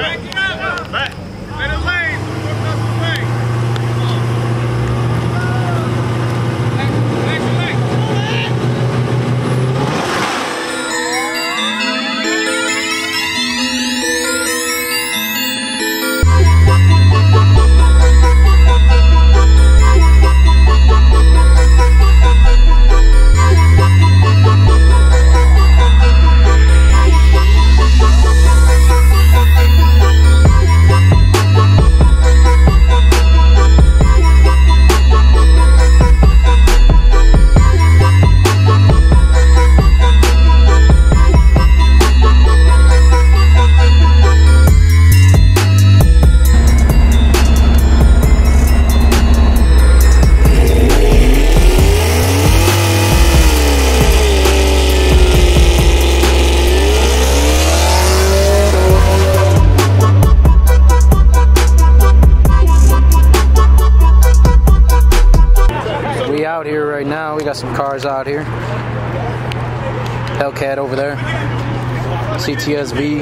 We now. We got some cars out here. Hellcat over there. CTSV.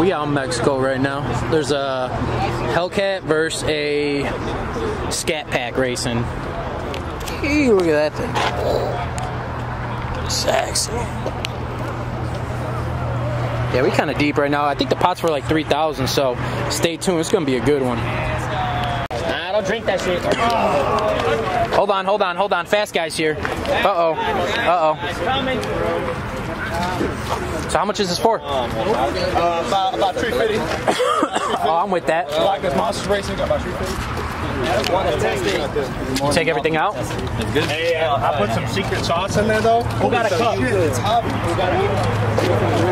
We out in Mexico right now. There's a Hellcat versus a Scat Pack racing. Hey, look at that thing. Sexy. Yeah, we kind of deep right now. I think the pots were like 3,000, so stay tuned. It's going to be a good one. Drink that shit. Hold on, hold on, hold on. Fast guys here. Uh oh. Uh oh. So how much is this for? Uh, about about 350. Oh, I'm with that. Like this monster racing, got about 350. You take everything out? Hey, uh, I put some secret sauce in there though. Who got a cup?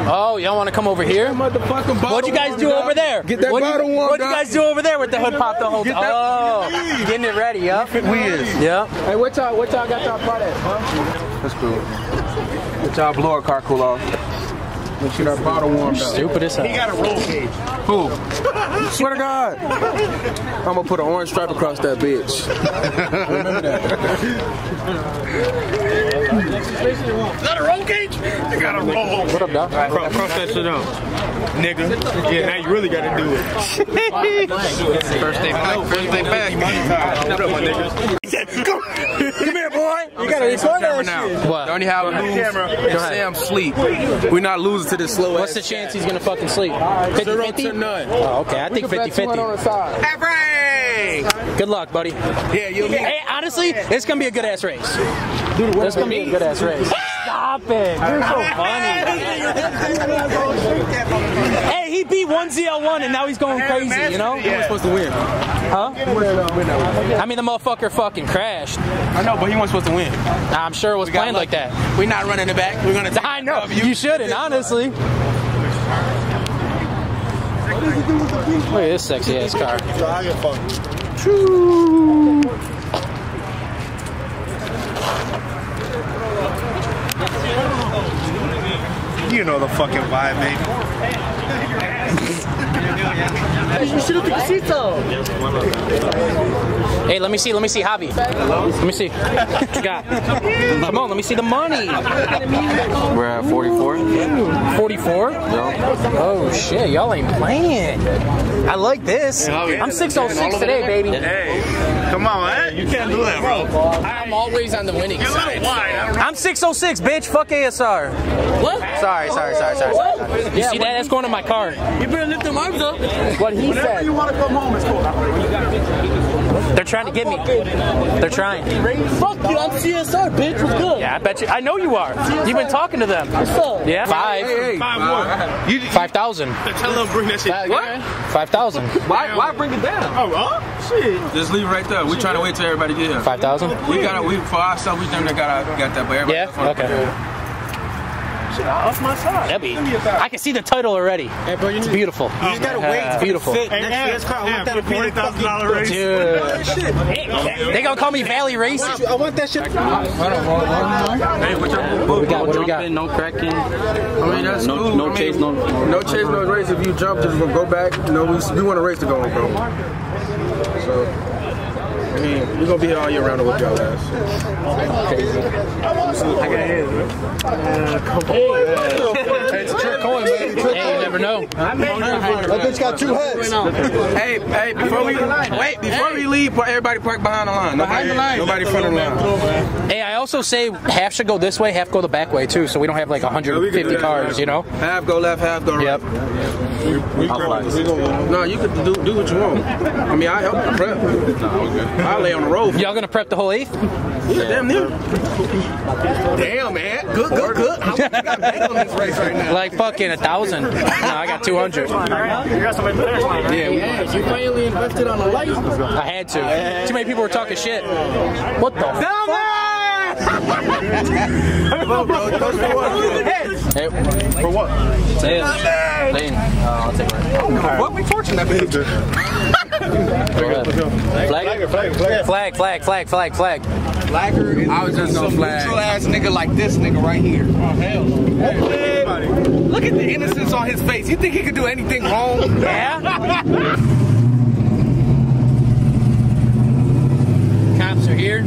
Oh, y'all want to come over here? What'd you guys do over there? Get that What'd you- bottle warmed What'd you guys do over there with the hood popped the whole time? Oh, getting it ready, yup. We is. Yep. Hey, what y'all, what y'all got y'all part at? Huh? That's cool. What y'all blow our car cool off? Make sure that bottle warmed up. Stupid as hell. He got a roll cage. Who? Swear to God. I'm gonna put an orange stripe across that bitch. Remember that. Is that a roll cage? You got a roll. What up, dog? Cross, cross that shit out. Nigga. Yeah, now you really gotta do it. First day back, first day back. What up, my niggas? Come here, boy. You gotta record that now. What? Don't you have to lose Camera. if Sam sleep. We're not losing to this slow What's the chance he's gonna fucking sleep? 50 Zero 50? to none. Oh, okay. I think 50 50. side. Good luck, buddy. Yeah, you'll be. Hey, honestly, it's gonna be a good ass race. Dude, it's gonna be a good ass race. Stop it. You're so funny. Hey, he beat one ZL1 and now he's going crazy, you know? He was supposed to win. Huh? I mean, the motherfucker fucking crashed. I know, but he wasn't supposed to win. I'm sure it was got planned like that. We're not running it back. We're gonna. Take I know. it You shouldn't, honestly. Look at this sexy ass car. You know the fucking vibe, baby. Hey, let me see, let me see, Javi. Let me see. What you got? Come on, let me see the money. We're at 44. 44? Oh shit, y'all ain't playing. I like this. I'm 606 today, baby. Hey, come on, man. You can't do that, bro. I'm always on the winning You're a little wide. I don't I'm 606, bitch. Fuck ASR. What? Sorry, sorry, sorry, sorry. sorry. You see that? That's going to my car. You better lift them arms up. What he said. You want to come home? It's cool. They're trying to get me. They're trying. Fuck you, I'm CSR, bitch. What's good? Yeah, I bet you. I know you are. You've been talking to them. What's up? Yeah, five. Five one. You, you Five thousand. tell them bring that shit. What? Five thousand. Why? Why bring it down? Oh, huh? Shit. Just leave it right there. We're trying to wait till everybody get here. Five thousand. We got to we for ourselves. We think they got got that, but everybody. Yeah. else wanna- Off my side. That'd be. I can see the title already. It's beautiful. You just gotta Uh, beautiful. Hey, man, I want that forty thousand dollar race. Dude. They gonna call me Valley Racing. I want that shit. Hey, what y'all? What we got? What do we got? No cracking. I mean, that's No- cool. no I mean, chase, no- no chase, no race. If you jump, just gonna go back. No, we, we want a race to go on, bro. So, I mean, we're gonna be here all year round to whip y'all ass. I got his. It's a trick coin, know. That bitch got two heads. Hey, hey, before we wait, before we leave, everybody park behind the line. Nobody, nobody in front of the line. Hey, I also say half should go this way, half go the back way too, so we don't have like Yeah, we can do 150 that. cars, you know? Half go left, half go right. Yep. No, you could do, do what you want. I mean, I help you prep. I lay on the road. Y'all gonna prep the whole eighth? Yeah, damn near. Damn, man. Good, good, good. How much you got bet on this race right now? Like fucking a thousand. No, I got 200. Yeah, You finally invested on a light. I had to. Too many people were talking shit. What the Hey, For what? say it. Lane. Uh, I'll take it. What we fortune that bitch? Flag? Flag, flag, flag, flag, flag. Flagger I was just gonna flag. neutral ass nigga like this nigga right here. Look at the innocence on his face. You think he could do anything wrong? Yeah? Cops are here.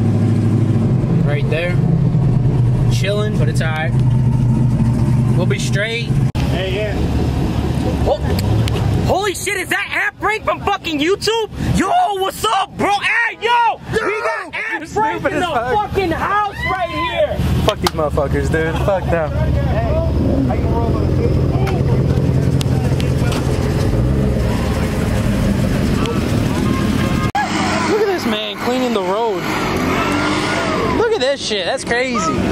Right there. Chilling, but it's alright. We'll be straight. Holy shit, is that app break from fucking YouTube? Yo, what's up, bro? Hey, yo! We got app break in the fucking house right here! Fuck these motherfuckers, dude. Fuck them. Look at this man cleaning the road. Look at this shit. That's crazy.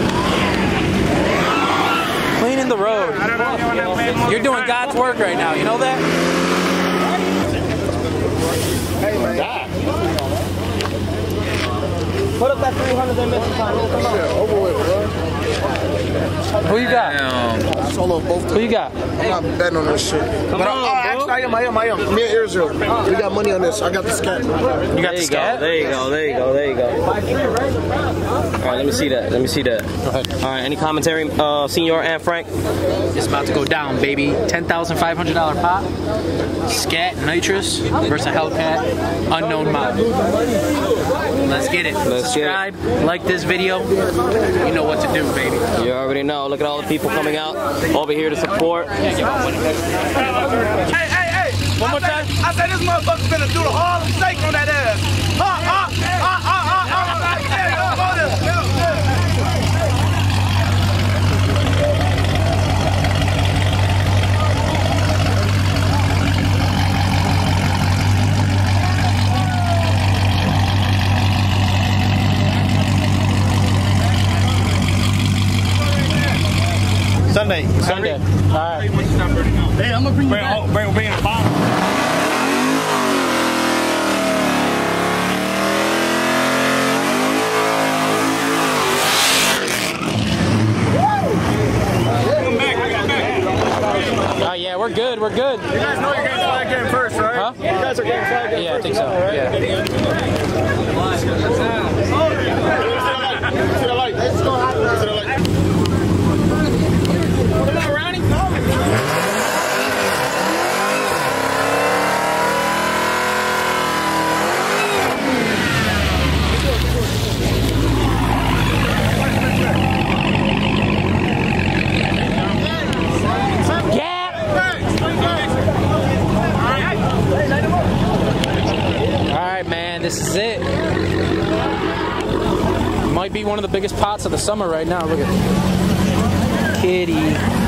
Work right now. You know that? Put up that 300 and miss time. Over with, bro. Who you got? Solo both. Who you got? I'm not betting on this shit. but I, oh, actually, I am, I am, I am. Me and Airzo, we got money on this. I got the scat. You got the There you go. scat? There you go. There you go. There you go. All right, let me see that. Let me see that. All right, any commentary, uh, Senior Ant Frank? It's about to go down, baby. $10,500 pop. Scat Nitrous versus Hellcat Unknown Mountain. Let's get it. Let's get it. Subscribe, like this video. You know what to do, baby. You already know. Look at all the people coming out over here to support. Hey, hey, hey. One more time. I said this motherfucker's gonna do the Harlem Shake on that ass. Uh, uh, uh, uh, uh, uh. Yeah, go there. Yeah, yeah. Sunday. Sunday. All right. Hey, I'm gonna bring you back. Bring, bring the bottle. Oh, yeah, we're good. We're good. You guys know you're getting flag game first, right? Huh? You guys are getting flag game Yeah, I think so. Yeah. All right, man. This is it. Might be one of the biggest pots of the summer right now. Look at Kitty.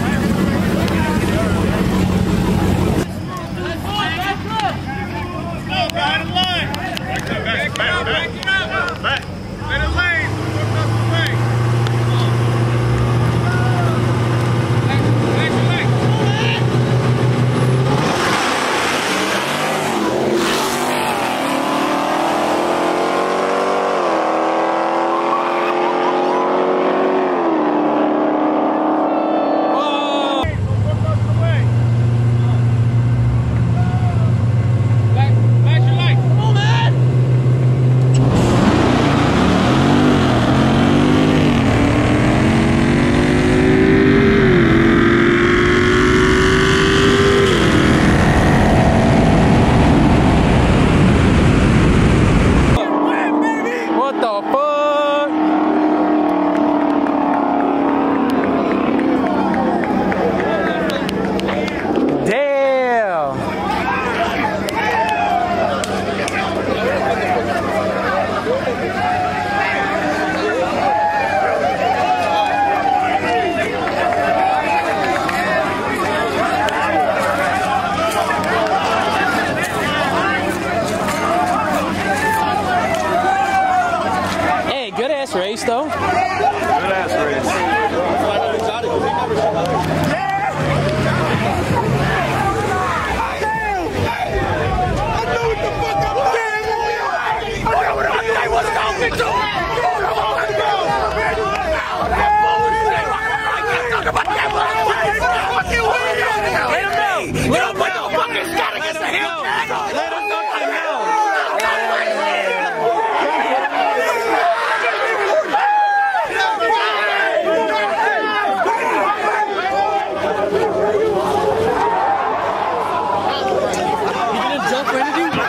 Good ass race.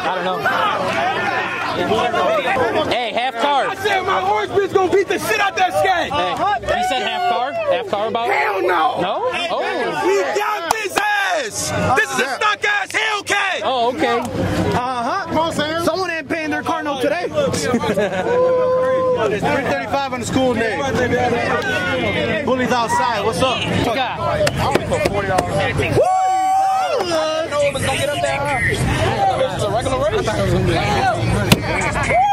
I don't know. Hey, half car. said my horse bitch gonna beat the shit out that skate. Hey, you said half car? Half car about? Hell no. No? Oh. We got this ass. This is a stock ass Hellcat. Oh, okay. Uh huh. Come on, Sam. Someone ain't paying their car note today. it's 335 on the school day. Bullies outside. What's up? What you got? That's just half. That's just half. Where's the other hand?